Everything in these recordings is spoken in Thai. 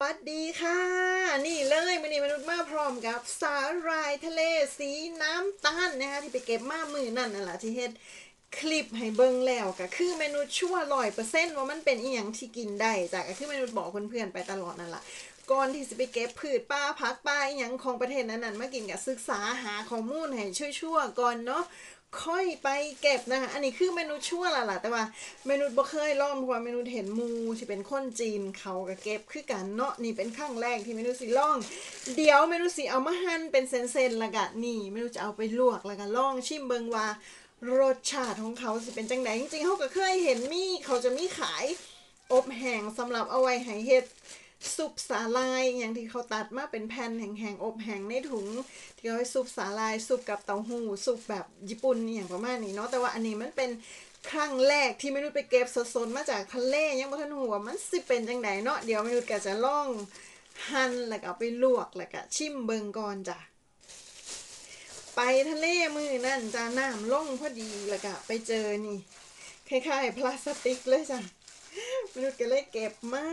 สวัสดีค่ะ นี่เลยมันนี่มนุษย์มาพร้อมกับสาหร่ายทะเลสีน้ำตาลนะคะที่ไปเก็บมามือนั่นน่ะแหละที่เฮ็ดคลิปให้เบิ่งแล้วก็คือเมนูชั่วลอยเปอร์เซ็นต์ว่ามันเป็นอีหยังที่กินได้จ้ะก็คือเมนูบอกเพื่อนๆไปตลอดนั่นแหละ ก่อนที่จะไปเก็บพืชป่าพักป่าอีหยังของประเทศนั้นๆมากินกับศึกษาหาข้อมูลให้ชั่วๆก่อนเนาะค่อยไปเก็บนะคะ อันนี้คือเมนูชั่วละล่ะ แต่ว่าเมนูบ่เคยลองเพราะว่าเมนูเห็นมูที่เป็นคนจีนเขาก็เก็บคือกันเนาะนี่เป็นครั้งแรกที่เมนูสิลอง เดี๋ยวเมนูสิเอามาหั่นเป็นเส้นๆละกะนี่เมนูจะเอาไปลวกแล้วก็ล่องชิมเบิงว่ารสชาติของเขาสิเป็นจังไดจริงๆเขาก็เคยเห็นมีเขาจะมีขายอบแห้งสำหรับเอาไว้ให้เฮ็ด ซุปสาลายอย่างที่เขาตัดมาเป็นแผ่นแห้งๆอบแห้งในถุง ที่เขาให้ซุปสาลายซุปกับเต้าหู้ซุปแบบญี่ปุ่นอย่างประมาณนี้เนาะแต่ว่าอันนี้มันเป็นครั้งแรกที่มนุษย์ไปเก็บสดๆมาจากทะเลยังบ่ทันหัวมันสิเป็นจังไดเนาะเดี๋ยวมนุษย์ก็จะล่องหั่นแล้วก็ไปลวกแล้วก็ชิมเบิงก่อนจ้ะไปทะเลมือนั่นจ้าน้ำล่งพอดีแล้วก็ไปเจอนี่คล้ายๆพลาสติกเลยจ้ะมนุษย์ก็เลยเก็บมา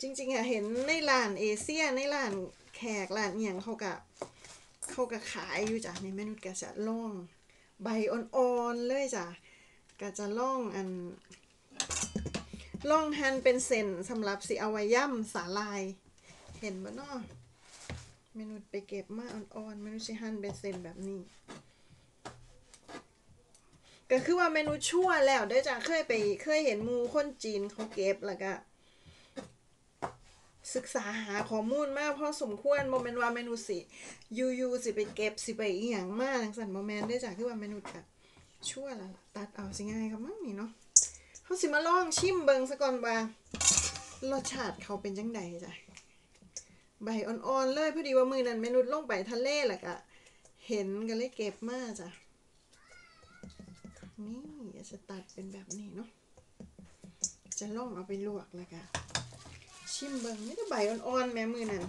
จริงๆอะเห็นในร้านเอเชียในร้านแขกร้านเอียงเขากะเขากะขายอยู่จ้ะในเมนูกะจะล่องใบอ่อนๆเลยจ้ะกะจะล่องอันล่องหั่นเป็นเส้นสำหรับสิเอาไว้ย่ำสาลาย เห็นบ่เนาะเมนูไปเก็บมาอ่อนๆเมนูสิหั่นเป็นเส้นแบบนี้ก็คือว่าเมนูชั่วแล้วเด้อจ้ะเคยไปเคยเห็นมูคนจีนเขาเก็บแล้วก็ ศึกษาหาข้อมูลมากพอสมควรโมเมนต์ว่าเมนูสิยูยูสิไปเก็บสิไปอีหยังมากทางสันโมเมนต์ได้จากที่ว่าเมนูแบบชั่วละตัดเอาสิง่ายครับมั้งนี่เนาะเขาสิมาลองชิมเบิงซะก่อนว่ารสชาติเขาเป็นจังใดจ้ะใบอ่อนๆเลยพอดีว่ามือนั้นเมนูลงไปทะเลแหละกะเห็นก็เลยเก็บมากจ้ะนี่จะตัดเป็นแบบนี้เนาะจะลองเอาไปลวกแล้วกะ ชิมเบิงไม่ได้ใบอ่อนๆแม่มือนั่น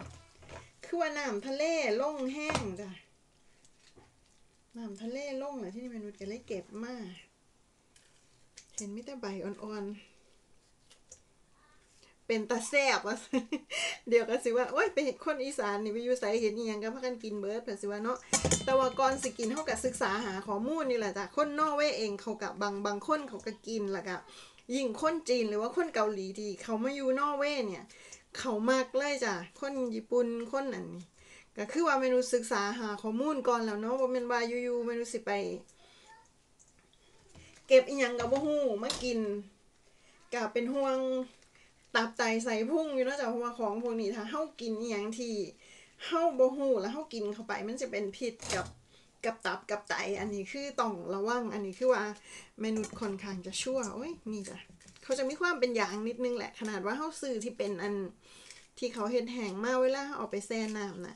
คือว่าน้ำทะเลล่งแห้งจ้ะน้ำทะเลล่งแหละที่นี่มนูจะเลยเก็บมาเห็นไม่แต่ใบอ่อนๆ เป็นตาแซบวะเดี๋ยวก็สิว่า โอ๊ยไปเห็นคนอีสานนี่ไปอยู่ใส่เห็นอีหยังก็พากันกินเบิร์ดเผื่อสิว่าเนาะแต่ว่าก่อนสิกินเขากับศึกษาหาข้อมูลนี่แหละจ้ะคนนอร์เวย์เองเขากับบางบางคนเขาก็กินและกับ ยิ่งคนจีนหรือว่าคนเกาหลีที่เขามาอยู่นอร์เวย์เนี่ย เขามากเลยจ้ะคนญี่ปุ่นคนอันนี้ก็คือว่าเมนูศึกษาหาข้อมูลก่อนแล้วเนาะว่าเป็นว่าอยู่ๆเมนูสิไป เก็บอีหยังกับบ่ฮู้มากินก็เป็นห่วงตับไตใส่พุ่งอยู่นาะจ้ะเพราะว่าของพวกนี้ถ้าเฮากินอีหยังที่เฮาบ่ฮู้แล้วเฮากินเข้าไปมันจะเป็นพิษกับ กับตับกับไตอันนี้คือต้องระวังอันนี้คือว่าเมนูค่อนข้างจะชั่วโอ้ยนี่จ้ะเขาจะมีความเป็นอย่างนิดนึงแหละ ขนาดว่าเขาซื้อที่เป็นอันที่เขาเห็นแห้งมากเวลาเขาเอาไปแช่น้ำนะ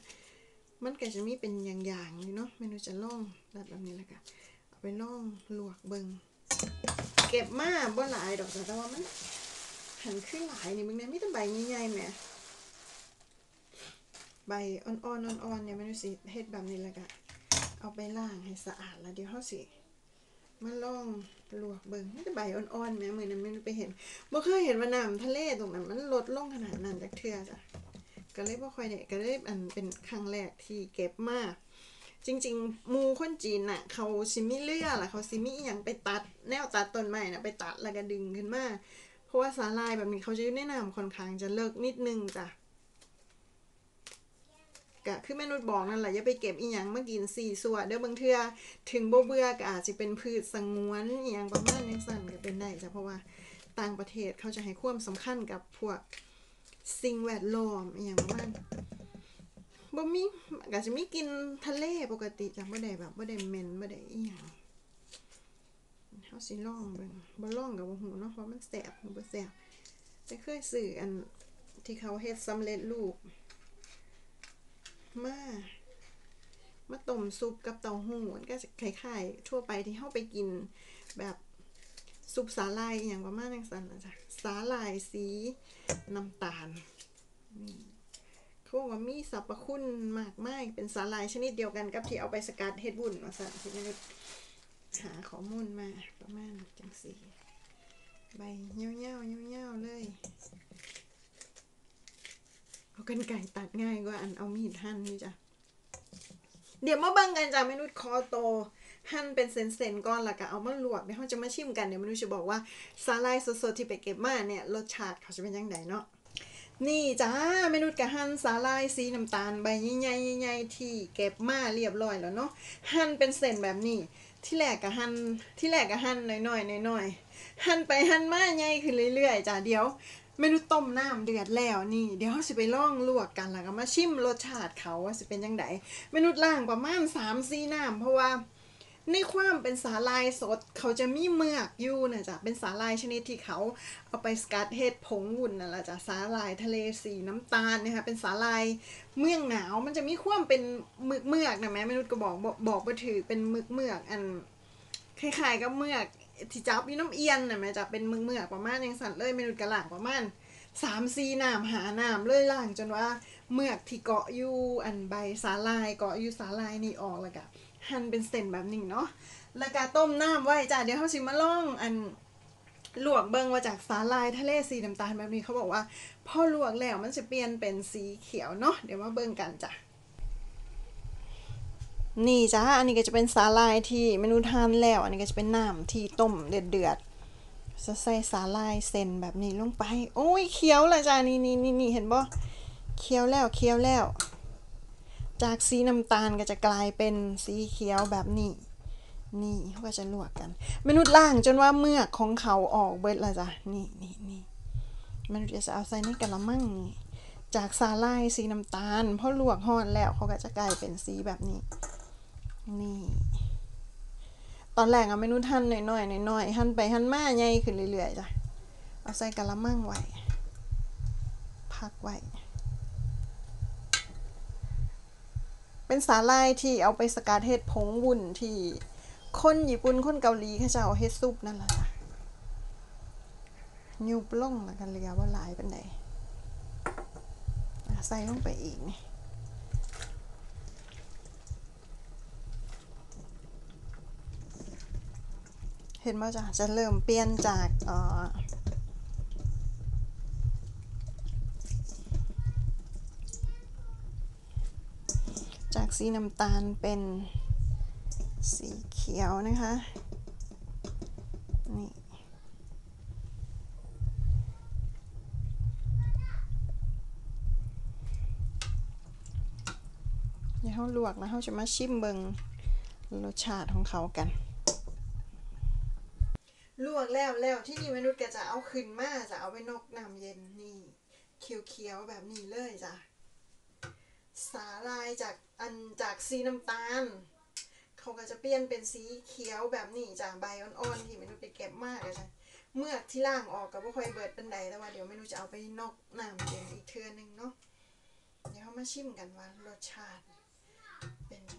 มันก็จะมีเป็นอย่างๆนี่เนาะเมนูจะล่องรัดแบบนี้แหละค่ะเอาไปล่องลวกเบิงเก็บมาบ่หลายดอกแต่ว่ามันหันขึ้นหลายนี่มึงเนี่ยไม่ต้องใบใหญ่ๆแหมใบอ่อนๆอ่อนๆเนี่ยเมนูสิเฮ็ดแบบนี้แหละค่ะ เอาไปล้างให้สะอาดแล้วเดี๋ยวเขาสิมาลองลวกเบิ่งไม่ได้ใบอ่อนๆแหม่มือนั้นไม่ไปเห็นบ่เคยเห็นว่าน้ำทะเลตรงนั้นมันลดลงขนาดนั้นจากเทือจ้ะก็เลยบ่ค่อยได้ก็เลยอันเป็นครั้งแรกที่เก็บมาจริงๆ มูคนจีนน่ะ เขาสิมีเลือล่ะเขาสิมีอย่างไปตัด แนวตัดต้นไม้น่ะไปตัดแล้วก็ดึงขึ้นมา เพราะว่าสาลายแบบนี้เขาจะอยู่ในน้ำค่อนข้างจะเลิกนิดนึงจ้ะ ก็คือแม่นุชบอกนั่นแหละอย่าไปเก็บอีหยังมากินสี่ส่วนเด้อบางเทื่อถึงบ่เบื่อก็อาจจะเป็นพืชสงวนอีหยังประมาณนี้สั่นก็เป็นได้จ้ะเพราะว่าต่างประเทศเขาจะให้ความสำคัญกับพวกสิ่งแวดล้อมอีหยังประมาณบ่มีก็จะมีกินทะเลปกติจ้ะบ่ได้แบบบ่ได้เหม็นบ่ได้อีหยังเฮาสิลองเบิ่งบ่ลองก็บ่ฮู้เนาะเพราะมันแสบหรือบ่แสบแต่เคยซื้ออันที่เขาเฮ็ดสำเร็จรูป มา มาต้มซุปกับเต้าหู้มันก็จะคล้ายๆทั่วไปที่เข้าไปกินแบบซุปสาลายอย่างประมาณนั้นสันนะจ๊ะสาลายสีน้ำตาลนี่เขาบอกว่ามีสรรพคุณมากมายเป็นสาลายชนิดเดียวกันกับที่เอาไปสกัดเฮ็ดบุญมาสั่นที่ไม่หาข้อมูลมาประมาณจังสีใบเงี้ยวๆเงี้ยวๆเลย เอากันไก่ตัดง่ายกว่าอันเอามีดหั่นนี่จ้ะ เดี๋ยวมาบิ่งกันจ้ะเมนูคอโต หั่นเป็นเซนๆก่อนล้วก็เอามาลวกเดี๋ยวเราจะมาชิมกันเดี๋ยวเมนูจะบอกว่าสาลายสดๆที่ไปเก็บมาเนี่ยรสชาติเขาจะเป็นยังไงเนาะนี่จ้าเมนูกะหั่นสาลายสีน้ำตาลใบใหญ่ๆใหญ่ๆที่เก็บมาเรียบร้อยแล้วเนาะหั่นเป็นเส้นแบบนี้ ที่แรกกะหั่นที่แรกกะหั่นน้อยๆน้อยๆ หั่นไปหั่นมาใหญ่ขึ้นเรื่อยๆจ้ะเดี๋ยวเมนูต้มน้ำเดือดแล้วนี่ เดี๋ยวเราสิไปล่องลวกกันแล้วก็มาชิมรสชาติเขาว่าสิเป็นยังไงเมนูล่างประมาณ3 4น้ำเพราะว่าในความเป็นสาลายสดเขาจะมีเมือกอยู่นะจ๊ะเป็นสาลายชนิดที่เขาเอาไปสกัดเห็ดผงวุ่นนั่นแหละจ้ะสาลายทะเลสีน้ำตาลนะคะเป็นสาลายเมืองหนาวมันจะมีความเป็นเมือกเมือกนะแม่มนุษย์ก็บอกบอกไปถือเป็นเมือกเมือกอันคล้ายๆกับเมือก ที่จับอยู่น้ำเอียนนะแม่จะเป็นเมือกเมือกประมาณยังสั่นเลยเมนุษย์กระหล่างประมาณสามสี่น้ำหาน้ำเลยล่างจนว่าเมือกที่เกาะอยู่อันใบสาลายเกาะอยู่สาลายนี่ออกแล้วก็หั่นเป็นเส้นแบบนี้เนาะแล้วก็ต้มน้ำไว้จ้ะเดี๋ยวเขาสิมมาล่องอันลวกเบิงว่าจากสาลายทะเลสีน้ำตาลแบบนี้เขาบอกว่าพอลวกแล้วมันจะเปลี่ยนเป็นสีเขียวเนาะเดี๋ยวมาเบิงกันจ้ะ นี่จ้าอันนี้ก็จะเป็นสาลายที่เมนูทานแล้ว อันนี้ก็จะเป็นน้ำที่ต้มเดือดเดือดจะใส่สาลายเส้นแบบนี้ลงไป โอ้ยเคี้ยวเลยจ้านี่นี่นี่นี่เห็นบ่เคี้ยวแล้วเคี้ยวแล้ว จากสีน้ำตาลก็จะกลายเป็นสีเขียวแบบนี้ นี่เขาก็จะลวกกัน มนุษย์ล่างจนว่าเมือกของเขาออกเบิดละจ้ะนี่นี่นี่มนุษย์จะเอาใส่ในกระมังนี่จากสาลายสีน้ำตาลพอลวกห่อนแล้วเขาก็จะกลายเป็นสีแบบนี้ นี่ ตอนแรกอะเมนูหั่นหน่อยๆหน่อยๆหั่นไปหั่นมาใหญ่ขึ้นเรื่อยๆจ้ะเอาใส่กระมังไว้ พักไว้ เป็นสาลายที่เอาไปสกัดเห็ดผงวุ่นที่คนญี่ปุ่นคนเกาหลีเขาจะเอาเฮ็ดซุปนั่นแหละจ้ะยุบลงแล้วกันเหลียว่าหลายเป็นไหนใส่ลงไปอีกนี่ เห็นว่าจ้ะจะเริ่มเปลี่ยนจากเอ่อจากสีน้ำตาลเป็นสีเขียวนะคะนี่เดี๋ยวเขาลวกแล้วเขาจะมาชิมเบิงรสชาติของเขากัน ลวกแล้วแล้วที่นี่มนุษย์ก็จะเอาขึ้นมาจะเอาไปนกน้ำเย็นนี่เขียวๆแบบนี้เลยจ้ะสาลายจากอันจากสีน้ำตาล เขาก็จะเปลี่ยนเป็นสีเขียวแบบนี้จากใบอ่อนๆที่มนูไปเก็บมากเลยจ้ะเมื่อกที่ล่างออกก็บ่ค่อยเบิดเป็นใดแต่ว่าเดี๋ยวมนูจะเอาไปนอกน้ำเย็นอีกเทือนึงเนาะเดี๋ยวเขามาชิมกันว่ารสชาติเป็นจั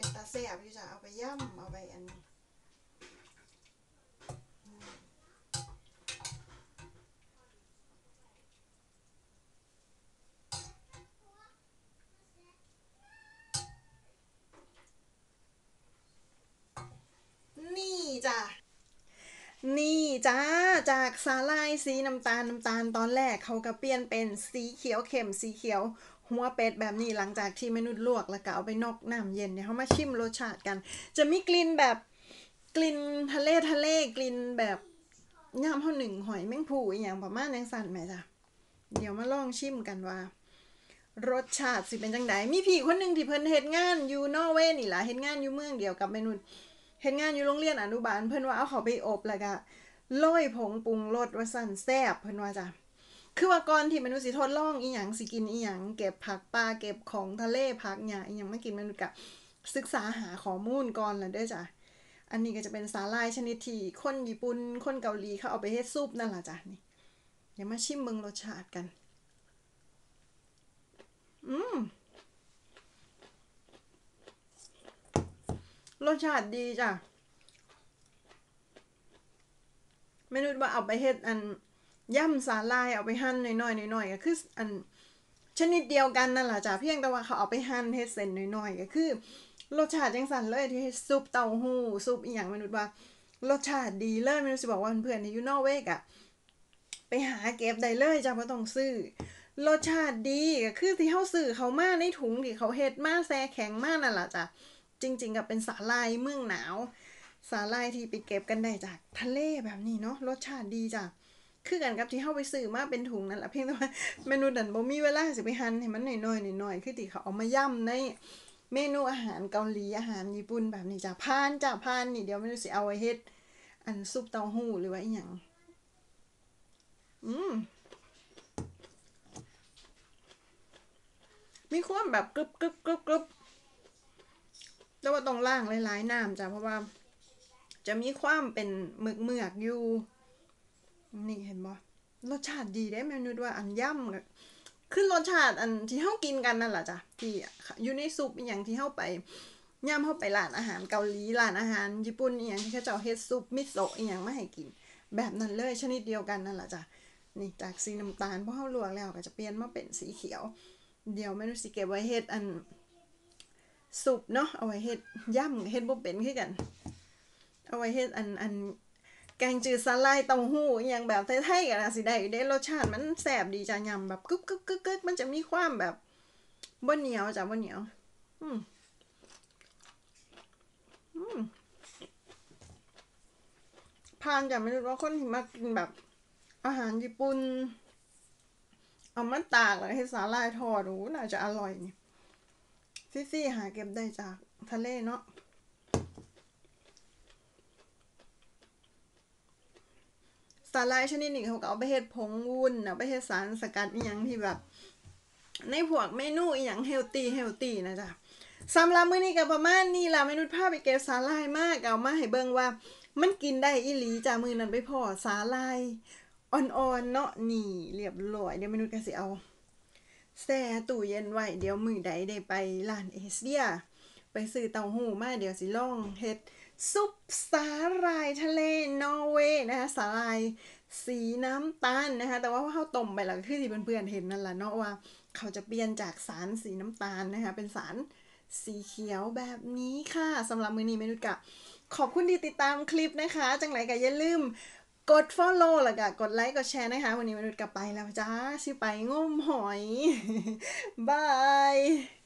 เป็นตาแซ่บอยู่จ้ะเอาไปย่ำเอาไปอันนี้นี่จ้ะนี่จ้าจากสาลายสีน้ำตาลน้ำตาลตอนแรกเขาก็เปลี่ยนเป็นสีเขียวเข้มสีเขียว หัวเป็ดแบบนี้หลังจากที่มนุษย์ลวกแล้วก็เอาไปนอกน้ำเย็นเนี่ยเขามาชิมรสชาติกัน จะมีกลิ่นแบบกลิ่นทะเลทะเลกลิ่นแบบย่ำข้าหนึ่งหอยแมงผู้อย่างประมาณนังสั่นไหมจ้ะเดี๋ยวมาลองชิมกันว่า รสชาติสิเป็นจังไดมีพี่คนหนึ่งที่เพิ่นเฮ็ดงานอยู่นอร์เวย์นี่ล่ะเฮ็ดงานอยู่เมืองเดียวกับเมนุษย์เฮ็ดงานอยู่โรงเรียนอนุบาลเพิ่นว่าเอาเขาไปอบแล้วก็โรยผงปรุงรสว่าสั่นแซ่บเพิ่นว่าจ้ะ คือว่าก่อนที่มนุษย์สิทดลองอีหยังสิกินอีหยังเก็บผักปลาเก็บของทะเลผักหญ้าอีหยังมากินมนุษย์ก็ศึกษาหาข้อมูลก่อนแล้วด้อจ้ะอันนี้ก็จะเป็นสาหร่ายชนิดที่คนญี่ปุ่นคนเกาหลีเขาเอาไปเฮ็ดซุปนั่นแหละจ้ะนี่เดี๋ยวมาชิมเบิงรสชาติกัน อืมรสชาติดีจ้ะเมนูว่าเอาไปเฮ็ดอัน ย่ำสาลายเอาไปหั่นหน่อยๆหน่อยๆก็คืออันชนิดเดียวกันนั่นแหละจ้ะเพียงแต่ว่าเขาเอาไปหั่นเฮ็ดเส้นหน่อยๆก็คือรสชาติจังสันเลยที่ซุปเต้าหู้ซุปอีหยังมนูว่ารสชาติดีเลยมนูสิบอกว่าเพื่อนๆที่อยู่นอเวย์อะไปหาเก็บได้เลยจ้ะบ่ต้องซื้อรสชาติดีก็คือที่เฮาซื้อเขามาในถุงที่เขาเฮ็ดมาแซ่แข็งมากนั่นแหละจ้ะจริง ๆก็เป็นสาลายเมืองหนาว สาลายที่ไปเก็บกันได้จากทะเลแบบนี้เนาะรสชาติดีจ้ะ คือกันกับที่เฮาไปซื้อมาเป็นถุงนั่นแหละเพียงแต่ว่าเมนูดันบ่มีเวลาสิไปหั่นให้มันน้อยๆน้อยๆคือที่เขาเอามาย่ำในเมนูอาหารเกาหลีอาหารญี่ปุ่นแบบนี้จ้ะพานจ้ะพานนี่เดี๋ยวไม่รู้สิเอาไว้เฮ็ด อันซุปเต้าหู้หรือว่าอีหยังอืมมีความแบบกรึบกรึบกรึบกรึบแต่ว่าต้องล่างหลายๆน้ำจ้ะเพราะว่า จะมีความเป็นหมึกเมือกๆอยู่ นี่เห็นบ่รสชาติดีได้แม่นุดว่าอันย่ำก็คือรสชาติอันที่เฮากินกันนั่นแหละจ้ะที่อยู่ในซุปอย่างที่เฮาไปย่ำเฮาไปร้านอาหารเกาหลีร้านอาหารญี่ปุ่นอย่างที่เขาเจ้าเฮ็ดซุปมิโซะอย่างมาให้กิน แบบนั้นเลยชนิดเดียวกันนั่นแหละจ้ะนี่จากสีน้ำตาลพอเฮาลวกแล้วก็จะเปลี่ยนมาเป็นสีเขียว เดี๋ยวไม่รู้สิเก็บไว้เฮ็ดอันสุปเนาะเอาไว้เฮ็ดย่ำเฮ็ดบ่เป็นคือกัน เอาไว้เฮ็ดอันอัน แกงจืดสาลายเต้าหู้อย่างแบบไทยๆกันนะสิได้อยู่เด้รสชาติมันแซ่บดีจ้ะยำแบบกึ๊กกึ๊กกึกกึกมันจะมีความแบบบ่เหนียวจ้ะบ่เหนียว อืมอืมผ่านจ้ะไม่รู้ว่าคนที่มากินแบบ อาหารญี่ปุ่นเอามาตากแล้วให้สาหร่ายทอดโอ้น่าจะอร่อยนี่ซี่ๆหาเก็บได้จากทะเลเนาะ สาหร่ายชนิดนี้เขาก็เอาไปเฮ็ดผงวุ้นเอาไปเฮ็ดสารสกัดอีหยังที่แบบ ในพวกเมนูอีหยัง healthy healthy นะจ๊ะสำหรับมื้อนี้ก็ประมาณนี้ล่ะเมนูพาไปเก็บสาหร่ายมากเอามาให้เบิ่งว่า มันกินได้อีหลีจ้ะมื้อนั้นไปพอสาลายอ่อนๆเนาะนี่เรียบร้อยเดี๋ยวเมนูก็สิเอาแช่ตู้เย็นไว้เดี๋ยวมือใดได้ไปร้านเอเชียไปซื้อเต้าหู้มาเดี๋ยวสิลองเฮ็ดซุปสาหร่ายทะเลนอร์เวย์ นะคะสาหร่ายสีน้ำตาลนะคะ แต่ว่าเขาต้มไปแล้วก็คือที่เพื่อนๆเห็นนั่นแหละเนาะว่า เขาจะเปลี่ยนจากสารสีน้ำตาลนะคะ เป็นสารสีเขียวแบบนี้ค่ะสำหรับมือนี้เมนูกะขอบคุณที่ติดตามคลิปนะคะ จังไรก็อย่าลืมกด follow แล้วก็กดไลค์ กดแชร์นะคะ วันนี้มนุษย์กลับไปแล้วจ้าสิไปงมหอย บาย